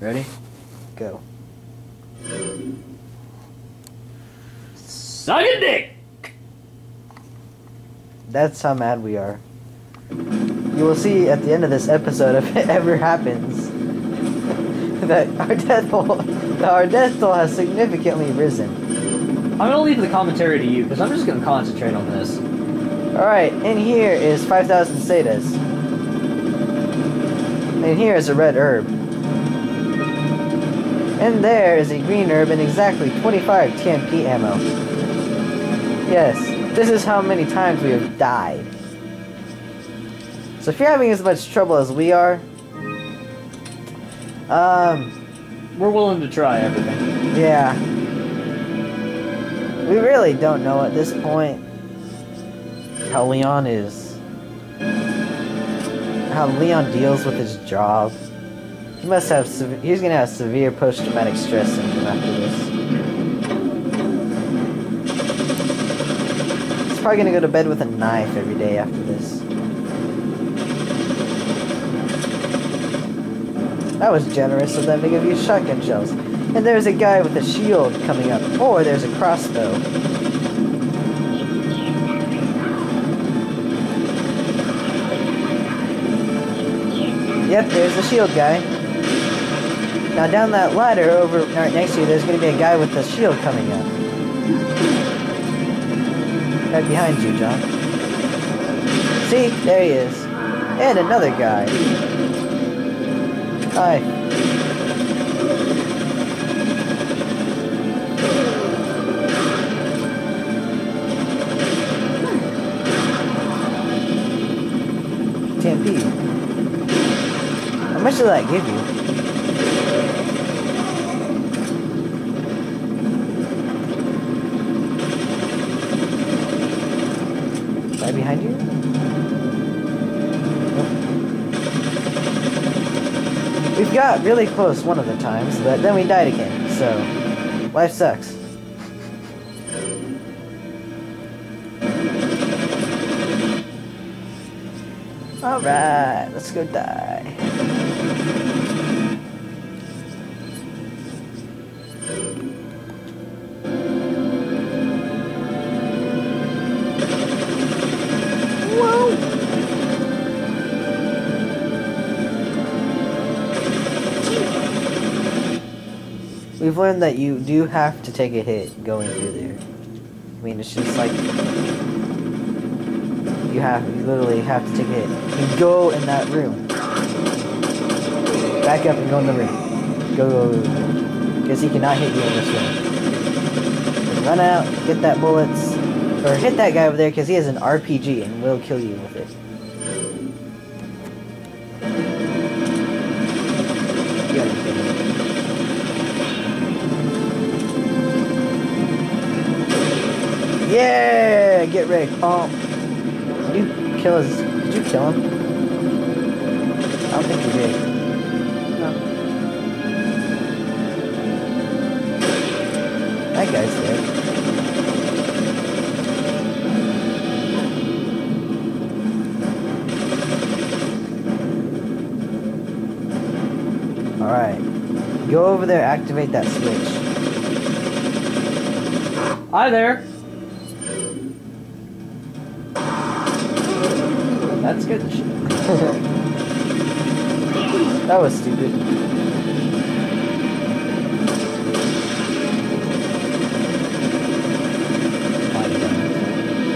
Ready? Go. Suck a dick! That's how mad we are. You will see at the end of this episode, if it ever happens, that our death toll, that our death toll has significantly risen. I'm gonna leave the commentary to you because I'm just gonna concentrate on this. Alright, in here is 5,000 Pesetas. And here is a red herb. And there is a green herb and exactly 25 TMP ammo. Yes, this is how many times we have died. So if you're having as much trouble as we are, um, We're willing to try everything. yeah. We really don't know at this point how Leon is. How Leon deals with his job. He must have, he's gonna have severe post-traumatic stress syndrome after this. He's probably gonna go to bed with a knife every day after this. That was generous of them to give you shotgun shells. And there's a guy with a shield coming up. Or there's a crossbow. Yep, there's the shield guy. Now down that ladder over right next to you, there's going to be a guy with a shield coming up. Right behind you, John. See? There he is. And another guy. Hi. Hmm. TMP. How much did that give you? Got really close one of the times, but then we died again, so life sucks. Alright, let's go die. We've learned that you do have to take a hit going through there. I mean, it's just like you have, you literally have to take a hit. You go in that room. Back up and go in the room. Go, go, go, go. Because he cannot hit you in this room. Run out, get that bullets, or hit that guy over there because he has an RPG and will kill you with it. Yeah, get Rick. Oh, did you kill his? Did you kill him? I don't think you did. No. That guy's dead. Alright. Go over there, activate that switch. Hi there. That's good. that was stupid.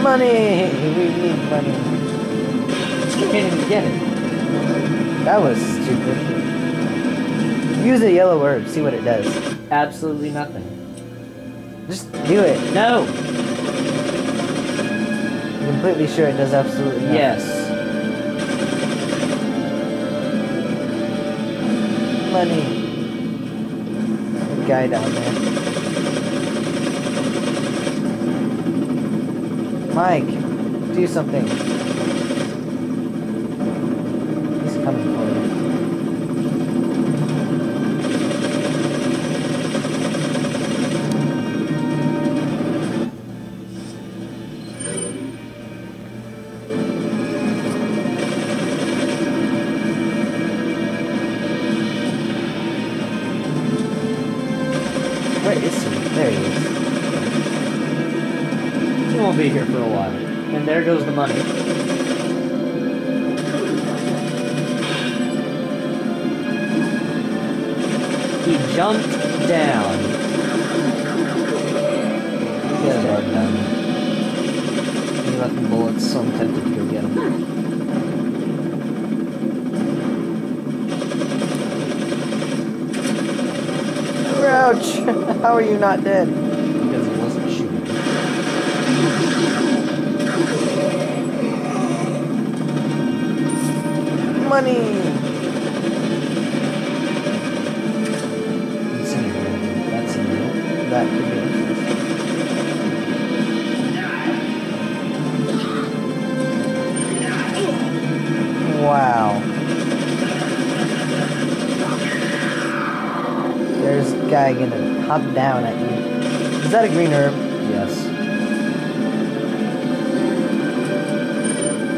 Money! We need money. You can't even get it. That was stupid. Use a yellow herb, see what it does. Absolutely nothing. Just do it. No. I'm completely sure it does absolutely nothing. Yes. Money. The guy down there. Mike, do something. Is he? There he is. He won't be here for a while. And there goes the money. He jumped down. Yeah, Start down. He left the bullets, so I'm tempted to go get him. Crouch! How are you not dead? Because he wasn't shooting. Money! Incinerator. That's a deal. That could be. Wow. There's a guy gonna hop down at you. Is that a green herb? Yes.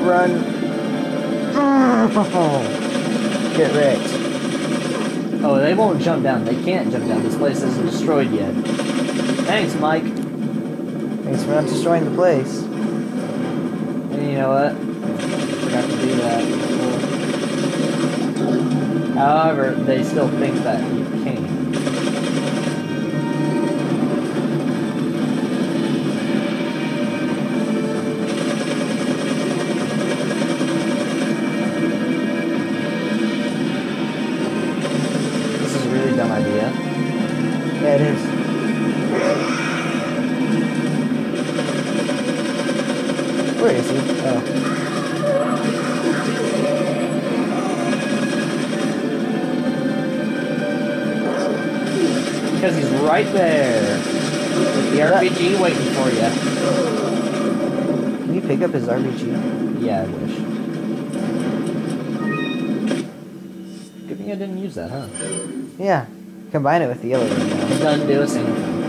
Run. Get wrecked. Oh, they won't jump down. They can't jump down. This place isn't destroyed yet. Thanks, Mike. Thanks for not destroying the place. And you know what? Forgot to do that. However, they still think that right there. With the RPG waiting for you. Can you pick up his RPG? Yeah, I wish. Good thing I didn't use that, huh? Yeah. Combine it with the yellow one now. Doesn't do a single thing.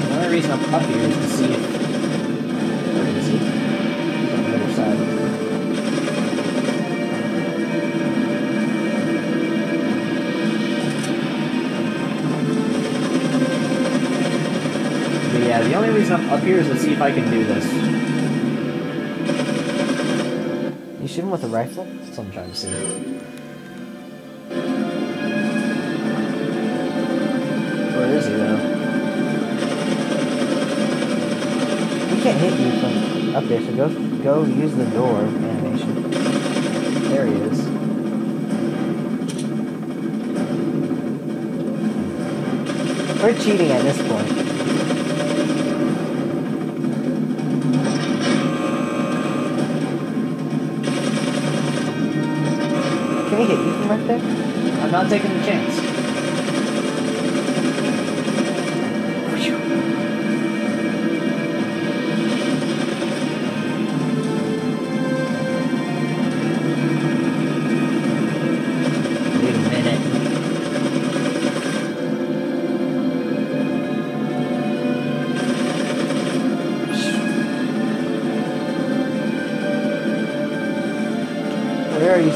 The only reason I'm up here is to see if. The only reason I'm up here is to see if I can do this. You shoot him with a rifle? That's what I'm trying to see. Where is he though? He can't hit you from up there, so go go use the door animation. There he is. We're cheating at this point. There? I'm not taking the chance.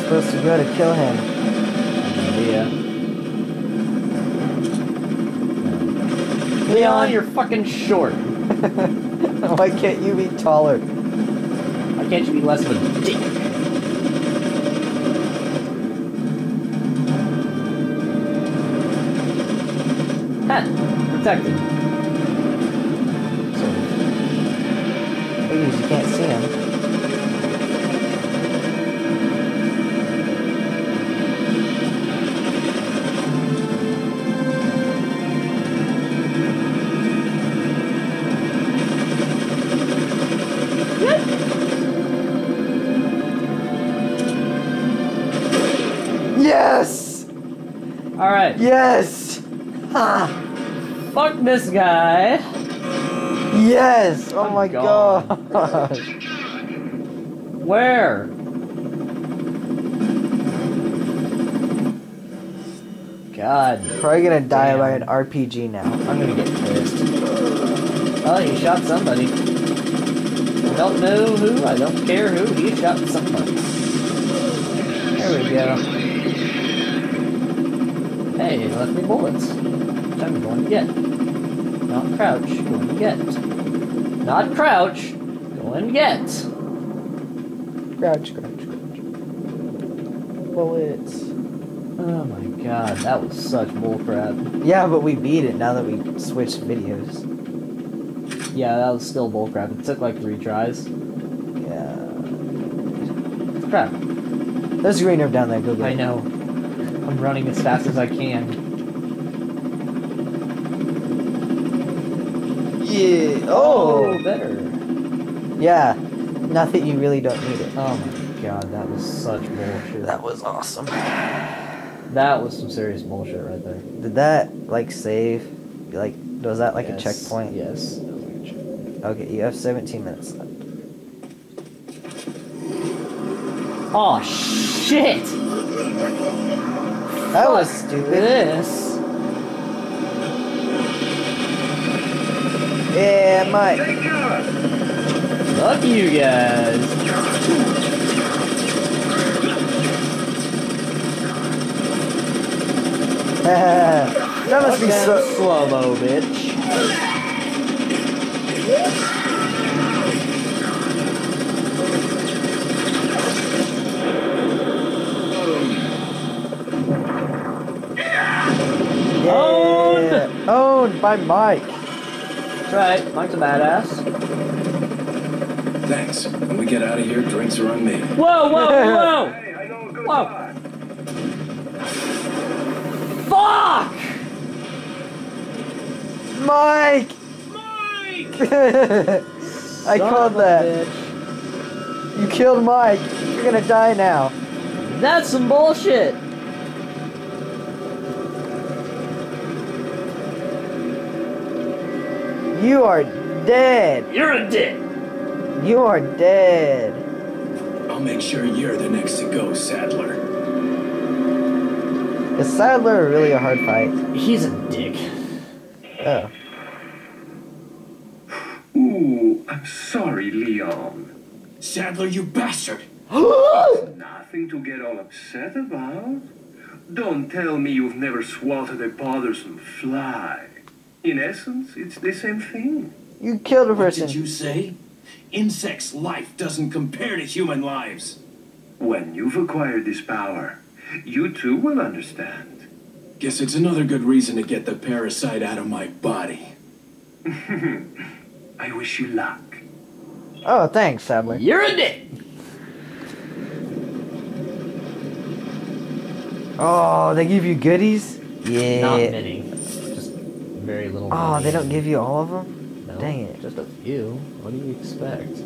Supposed to go to kill him? You're fucking short. Why can't you be taller? Why can't you be less of a dick? Ha! Protected. Yes! Ha! Fuck this guy. Yes! Oh I'm my gone. gosh! Where? God, Probably gonna die Damn. by an RPG now. I'm gonna get pissed. Oh, he shot somebody. I don't know who, I don't care who, he shot somebody. There we go. Hey, it left me bullets. Which I'm going to get. Not crouch, going to get. Not crouch, going to get. Crouch, crouch, crouch. Bullets. Oh my god, that was such bullcrap. Yeah, but we beat it now that we switched videos. Yeah, that was still bullcrap. It took like three tries. Yeah. Crap. There's a green herb down there. Go get I know. I'm running as fast as I can. Yeah. Oh. better. Yeah. Not that you really don't need it. Oh my god, that was such bullshit. That was awesome. That was some serious bullshit right there. Did that like save? Like was that like Yes, a checkpoint? Yes. That was like a checkpoint. Okay, you have 17 minutes left. Oh shit! That was Fuck stupid. This. Yeah, Mike. Fuck you guys. that must be so. slow mo, bitch. Yeah. Owned by Mike. That's right. Mike's a badass. Thanks. When we get out of here, drinks are on me. Whoa, whoa, whoa! Hey, I know a good Whoa. spot. Fuck! Mike! Mike! I Son called that. bitch. You killed Mike. You're gonna die now. That's some bullshit. You are dead. You're a dick. You are dead. I'll make sure you're the next to go, Sadler. Is Sadler really a hard fight? He's a dick. Oh. Ooh, I'm sorry, Leon. Sadler, you bastard! Nothing to get all upset about. Don't tell me you've never swatted a bothersome fly. In essence, it's the same thing. You killed a What person. did you say? Insects' life doesn't compare to human lives. When you've acquired this power, you too will understand. Guess it's another good reason to get the parasite out of my body. I wish you luck. Oh, thanks, Sadler. You're a dick. Oh, they give you goodies? Yeah. Not many. Very little. Oh, money. they don't give you all of them? No, Dang it. Just a few. What do you expect?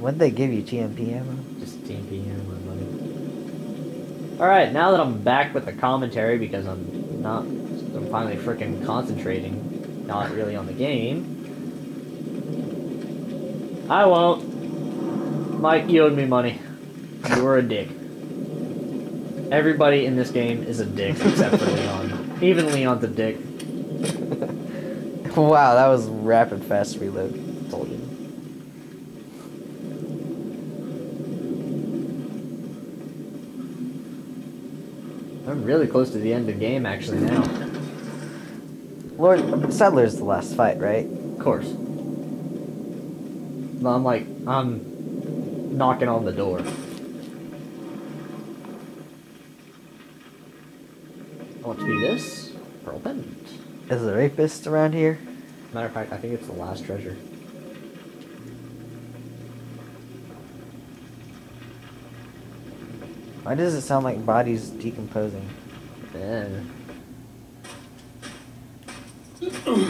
What'd they give you, TMP ammo? Just TMP my money. Alright, now that I'm back with the commentary because I'm not. I'm finally freaking concentrating, not really on the game. I won't. Mike, you owed me money. You were a dick. Everybody in this game is a dick except for Leon. Even Leon's the dick. Wow, that was rapid fast reload. Told you. I'm really close to the end of the game actually now. Lord Sadler's the last fight, right? Of course. I'm like, I'm knocking on the door. Is the rapist around here? Matter of fact, I think it's the last treasure. Why does it sound like bodies decomposing? Yeah.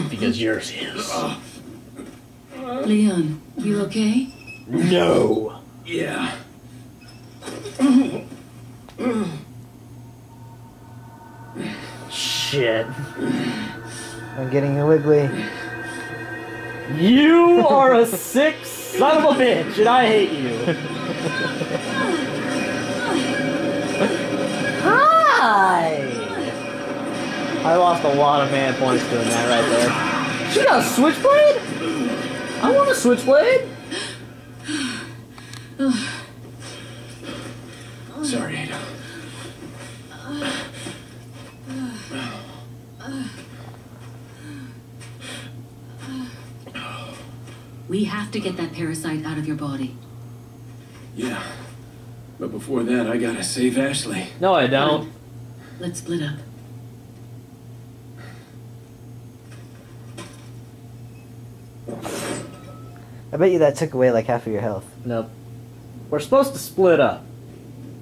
because yours is. Leon, you okay? No. Yeah. Shit. I'm getting wiggly. You are a sick son of a bitch, and I hate you. Hi. I lost a lot of man points doing that right there. She got a switchblade? I want a switchblade. Sorry, Ada. Have to get that parasite out of your body. Yeah. But before that, I gotta save Ashley. No, I don't. Let's split up. I bet you that took away like half of your health. Nope. We're supposed to split up.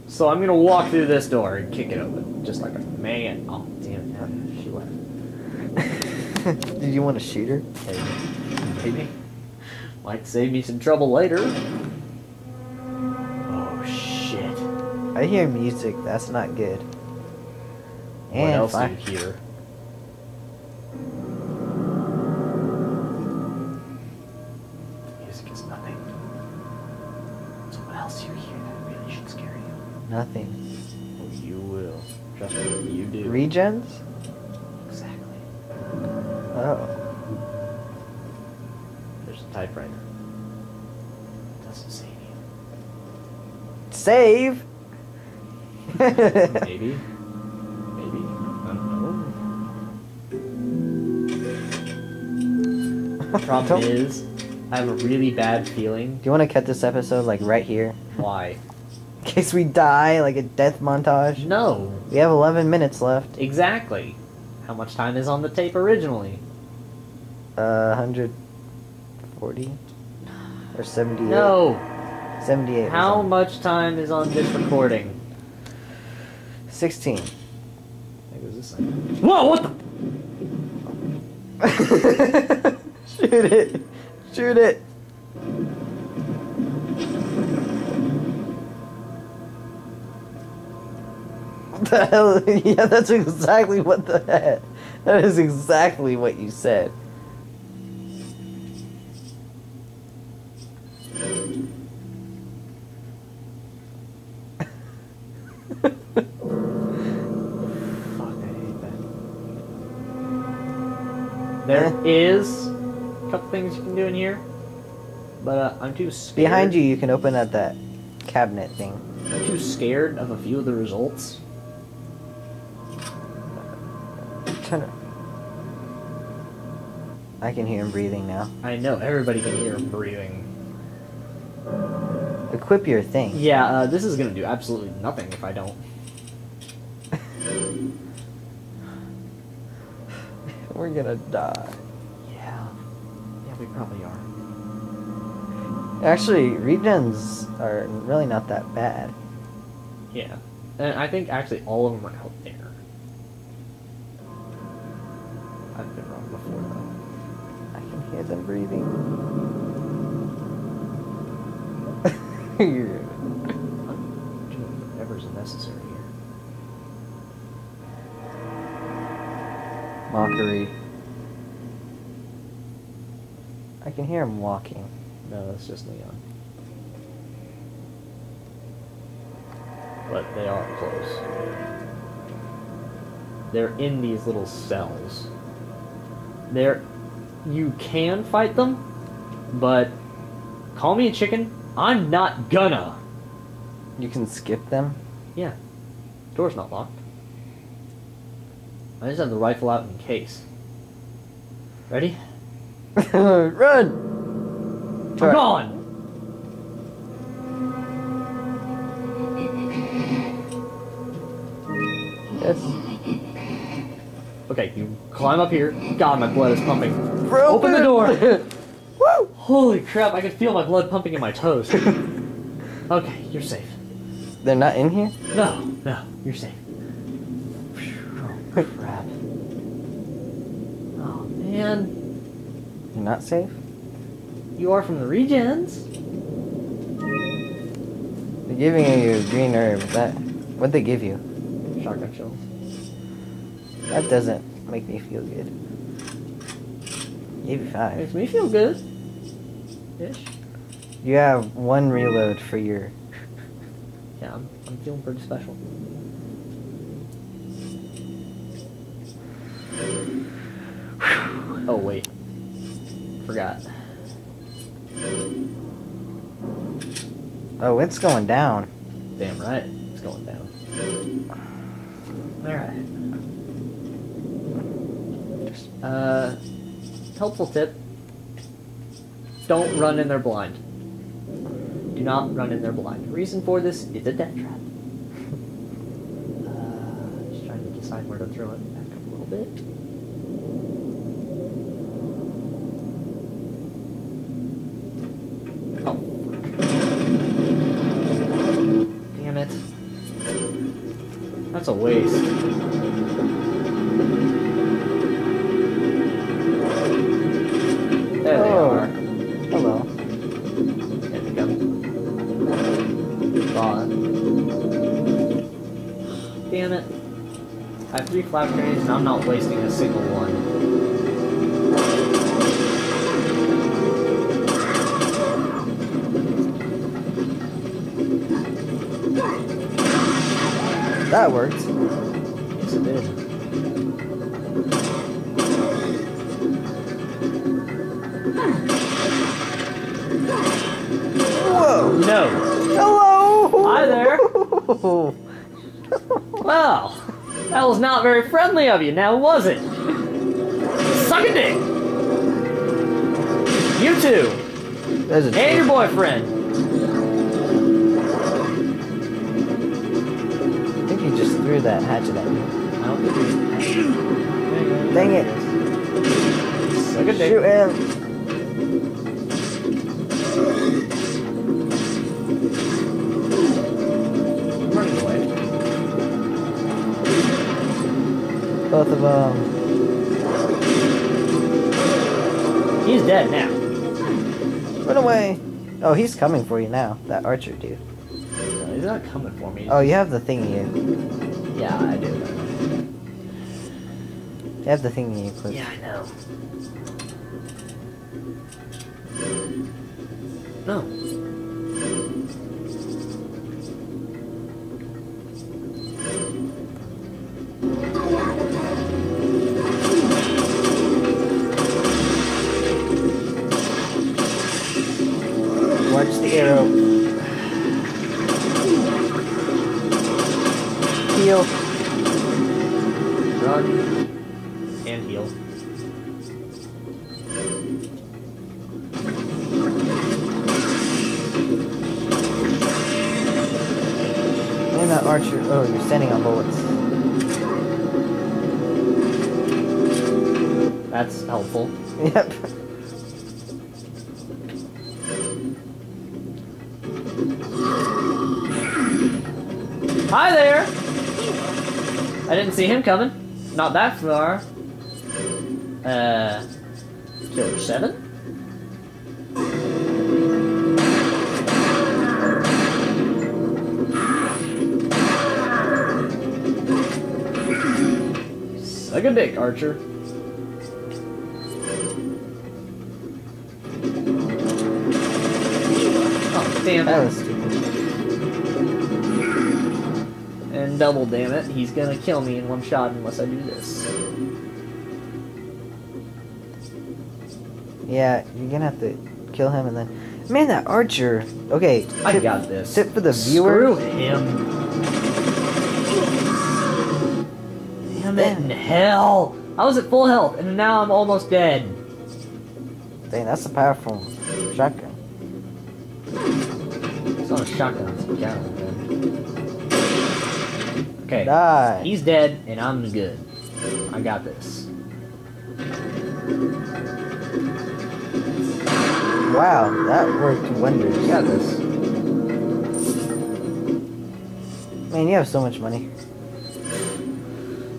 So I'm gonna walk through this door and kick it open. Just like a man. Oh, damn it. She left. Did you want to shoot her? Maybe. Maybe. Might save me some trouble later. Oh, shit. I hear music. That's not good. What And else fi- do you hear? Music is nothing. So what else do you hear that really should scare you? nothing. Oh, you will. Trust me, you do. Regens? Exactly. Oh. Typewriter. Doesn't say Save. Maybe. Maybe. I don't know. Problem is, I have a really bad feeling. Do you want to cut this episode like right here? Why? In case we die, like a death montage? No. We have 11 minutes left. Exactly. How much time is on the tape originally? Uh, 140? Or 78? No. 78. How much time is on this recording? 16. What was this? Whoa! What the? Shoot it! Shoot it! The hell? Yeah, that's exactly what the heck. That is exactly what you said. There is a couple things you can do in here, but uh, I'm too scared. Behind you, you can open up that cabinet thing. I'm too scared of a few of the results. Turn it. I can hear him breathing now. I know everybody can hear him breathing. Equip your thing. Yeah, uh, this is gonna do absolutely nothing if I don't. We're gonna die. Yeah. Yeah, we probably are. Actually, regens are really not that bad. Yeah. And I think actually all of them are That's just Leon. But they are close. They're in these little cells. They're. You can fight them, but. Call me a chicken. I'm not gonna. You can skip them. Yeah. Door's not locked. I just have the rifle out in case. Ready? Run! I'm Try. gone! Yes. Okay, you climb up here. God, my blood is pumping. Bro, Open the door. Woo! Holy crap, I can feel my blood pumping in my toes. okay, you're safe. They're not in here? No, no, you're safe. Oh, crap. Oh, man. You're not safe? You are from the regens. They're giving you green herb. That what'd they give you? Shotgun shells. That doesn't make me feel good. Maybe five. Makes me feel good. Ish. You have one reload for your. Yeah, I'm, I'm feeling pretty special. Oh, wait. Forgot. Oh, it's going down. Damn right, it's going down. Alright. Uh, helpful tip. don't run in there blind. Do not run in there blind. Reason for this is a death trap. Uh, just trying to decide where to throw it back up a little bit. Oh. Damn it. That's a waste. There they Oh. are. Hello. There we go. Bought. Damn it. I have three flash grenades and I'm not wasting a single one. That worked. Yes, it did. Whoa! No! Hello! Hi there. Well, that was not very friendly of you, now was it? Suck a dick! You two! And your boyfriend! Threw that hatchet at me. I don't think he's... Dang it. Suck a dick. Shoot him. Running away. Both of them. He's dead now. Run away. Oh, he's coming for you now. That archer dude. No, he's not coming for me. Oh, you have the thingy. Yeah, I do. You have the thing thingy equipped. Yeah, I know. No. And that archer. Oh, you're standing on bullets. That's helpful. Yep. Hi there! I didn't see him coming. Not that far. Uh. Killer 7? A dick, Archer. Oh, damn That it. was stupid. And double damn it, he's gonna kill me in one shot unless I do this. Yeah, you're gonna have to kill him and then. Man, that archer. Okay. I got this. Sit for the viewer. Screw him. In hell! I was at full health and now I'm almost dead. Dang, that's a powerful shotgun. It's not a shotgun, it's a gun. Okay. Die. He's dead and I'm good. I got this. Wow, that worked wonders. I got this. Man, you have so much money.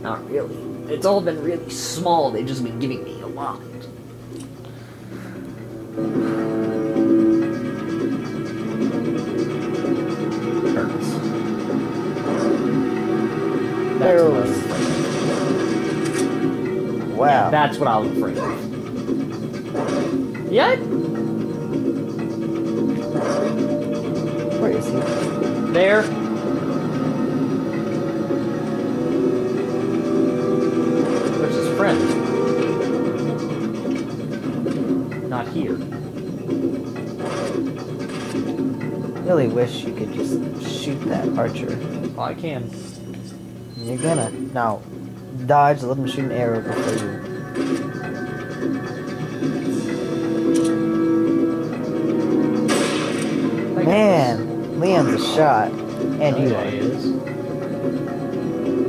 Not really. It's all been really small. They've just been giving me a lot. Hurts. That's what I was of. Wow. Yeah, that's what I was afraid of. Yeah, Where is he? there. Not here. Really wish you could just shoot that archer. Well, I can. You're gonna. Now, dodge, let him shoot an arrow before you. Man, Leon's a shot. And Oh, you yeah, he are. is.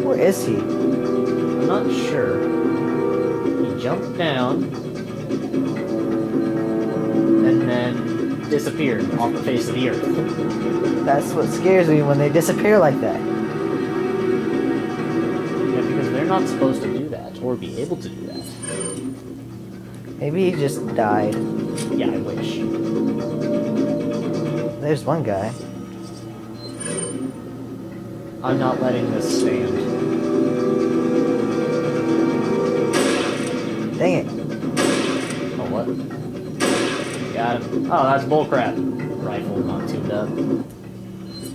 Where is he? I'm not sure. He jumped down and then disappear off the face of the earth. That's what scares me when they disappear like that. Yeah, because they're not supposed to do that or be able to do that. Maybe he just died. Yeah, I wish. There's one guy. I'm not letting this stand. Dang it. Got him. Oh, that's bullcrap. Rifle not tuned up.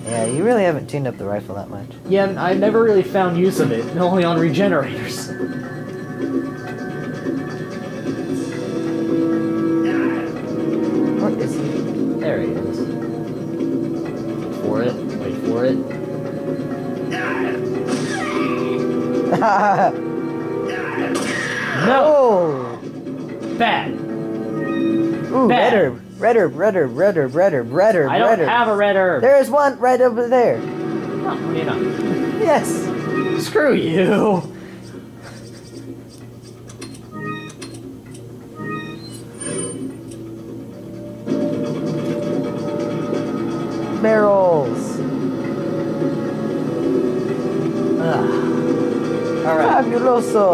Yeah, you really haven't tuned up the rifle that much. Yeah, I never really found use of it, only on regenerators. Where is he? There he is. Wait for it. Wait for it. No! oh! Bad! Ooh, Bad. red herb. Red herb, red herb, red herb, red herb, red herb, I don't red herb. have a red herb. There is one right over there. Oh, you know. Yes. Screw you! Barrels. Ugh. Alright. Fabuloso.